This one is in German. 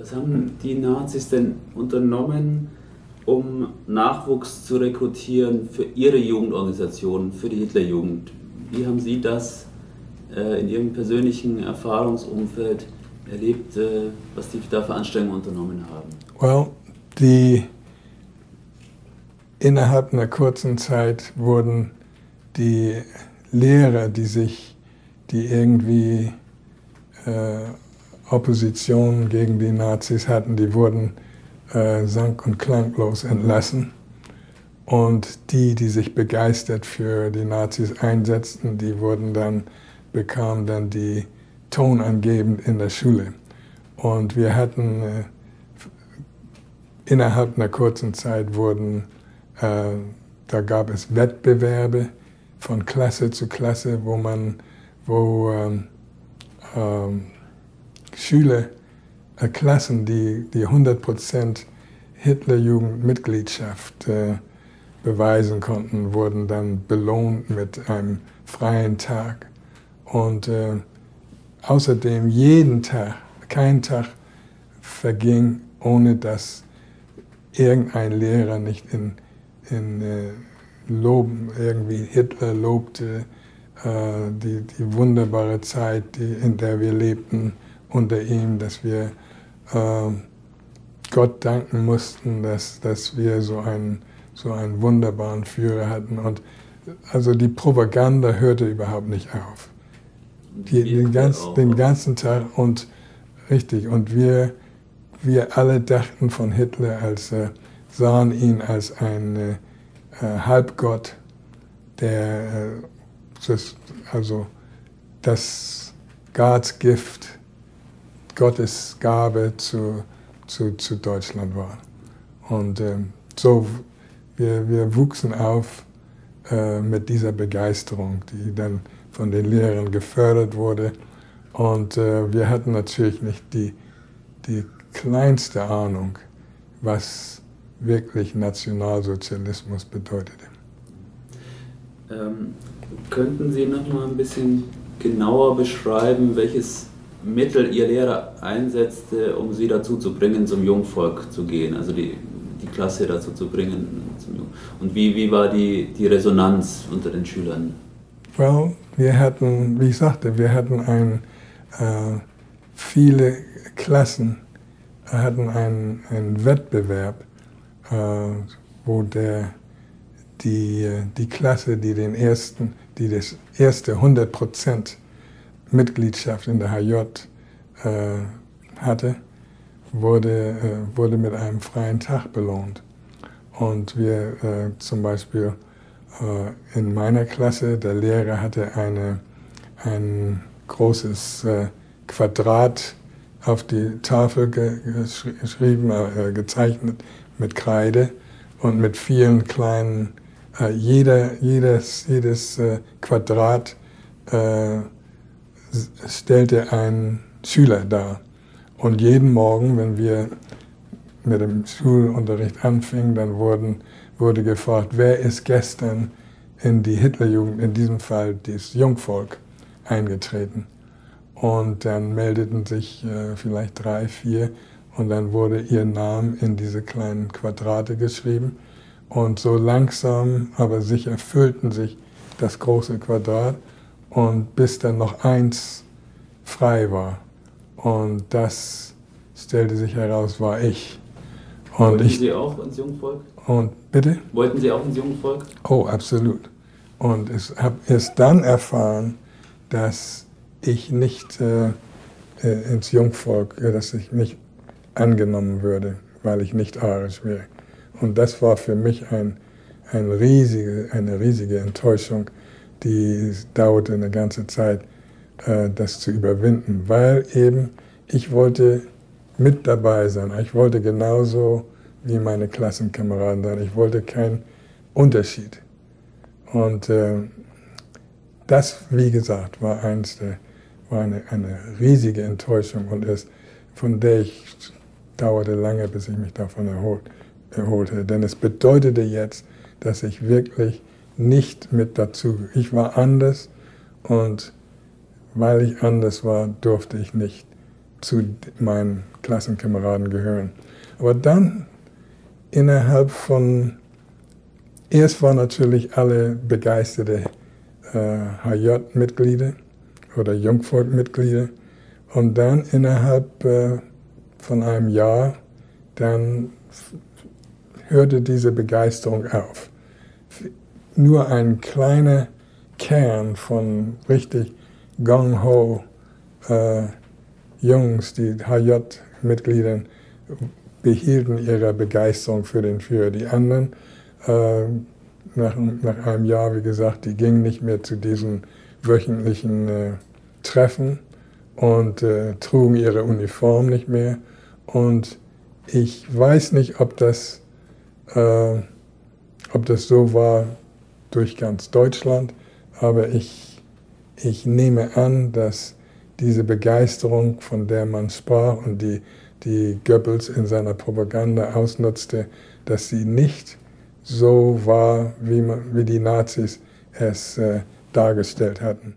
Was haben die Nazis denn unternommen, um Nachwuchs zu rekrutieren für ihre Jugendorganisation, für die Hitlerjugend? Wie haben Sie das äh, in Ihrem persönlichen Erfahrungsumfeld erlebt, äh, was die da für Anstrengungen unternommen haben? Well, die innerhalb einer kurzen Zeit wurden die Lehrer, die sich, die irgendwie äh, Opposition gegen die Nazis hatten, die wurden äh, sank- und klanglos entlassen. Und die, die sich begeistert für die Nazis einsetzten, die wurden dann, bekamen dann die tonangebend in der Schule. Und wir hatten, äh, innerhalb einer kurzen Zeit wurden, äh, da gab es Wettbewerbe von Klasse zu Klasse, wo man, wo ähm, ähm, Schüler, äh, Klassen, die, die 100% Hitlerjugendmitgliedschaft äh, beweisen konnten, wurden dann belohnt mit einem freien Tag. Und äh, außerdem jeden Tag, kein Tag verging, ohne dass irgendein Lehrer nicht in, in äh, Loben, irgendwie Hitler lobte, äh, die, die wunderbare Zeit, die, in der wir lebten unter ihm, dass wir äh, Gott danken mussten, dass, dass wir so einen, so einen wunderbaren Führer hatten. Und also die Propaganda hörte überhaupt nicht auf. Die, den, ganz, den ganzen Tag und richtig. Und wir, wir alle dachten von Hitler als, äh, sahen ihn als ein äh, Halbgott, der äh, das, also das Gods Gift, Gottes Gabe zu, zu, zu Deutschland war. Und äh, so, wir, wir wuchsen auf äh, mit dieser Begeisterung, die dann von den Lehrern gefördert wurde. Und äh, wir hatten natürlich nicht die, die kleinste Ahnung, was wirklich Nationalsozialismus bedeutete. Ähm, könnten Sie noch mal ein bisschen genauer beschreiben, welches Mittel Ihr Lehrer einsetzte, um Sie dazu zu bringen, zum Jungvolk zu gehen, also die, die Klasse dazu zu bringen? Und wie, wie war die, die Resonanz unter den Schülern? Well, wir hatten, wie ich sagte, wir hatten ein, äh, viele Klassen hatten einen, einen Wettbewerb, äh, wo der, die, die Klasse, die den ersten, die das erste 100% Mitgliedschaft in der HJ äh, hatte, wurde, äh, wurde mit einem freien Tag belohnt. Und wir äh, zum Beispiel in meiner Klasse, der Lehrer hatte eine, ein großes Quadrat auf die Tafel ge geschrieben, gezeichnet mit Kreide und mit vielen kleinen, jeder, jedes, jedes Quadrat stellte einen Schüler dar. Und jeden Morgen, wenn wir mit dem Schulunterricht anfingen, dann wurden, wurde gefragt, wer ist gestern in die Hitlerjugend, in diesem Fall das Jungvolk, eingetreten. Und dann meldeten sich äh, vielleicht drei, vier und dann wurde ihr Name in diese kleinen Quadrate geschrieben. Und so langsam, aber sicher füllten sich das große Quadrat und bis dann noch eins frei war. Und das stellte sich heraus, war ich. Und Wollten ich, Sie auch ins Jungvolk? Und bitte? Wollten Sie auch ins Jungvolk? Oh, absolut. Und ich habe erst dann erfahren, dass ich nicht äh, äh, ins Jungvolk, äh, dass ich nicht angenommen würde, weil ich nicht arisch wäre. Und das war für mich ein, ein riesige, eine riesige Enttäuschung, die dauerte eine ganze Zeit, äh, das zu überwinden, weil eben ich wollte mit dabei sein. Ich wollte genauso wie meine Klassenkameraden sein. Ich wollte keinen Unterschied. Und äh, das, wie gesagt, war eins der, war eine, eine riesige Enttäuschung und es, von der ich dauerte lange, bis ich mich davon erholt, erholte. Denn es bedeutete jetzt, dass ich wirklich nicht mit dazu. Ich war anders und weil ich anders war, durfte ich nicht zu meinen Klassenkameraden gehören. Aber dann innerhalb von, erst waren natürlich alle begeisterte äh, HJ-Mitglieder oder Jungvolk-Mitglieder und dann innerhalb äh, von einem Jahr, dann hörte diese Begeisterung auf. Nur ein kleiner Kern von richtig Gong-Ho äh, Jungs, die HJ-Mitgliedern, behielten ihre Begeisterung für den Führer. Die anderen, äh, nach, nach, einem Jahr, wie gesagt, die gingen nicht mehr zu diesen wöchentlichen äh, Treffen und äh, trugen ihre Uniform nicht mehr. Und ich weiß nicht, ob das, äh, ob das so war durch ganz Deutschland, aber ich, ich nehme an, dass diese Begeisterung, von der man sprach und die, die Goebbels in seiner Propaganda ausnutzte, dass sie nicht so war, wie, man, wie die Nazis es äh, dargestellt hatten.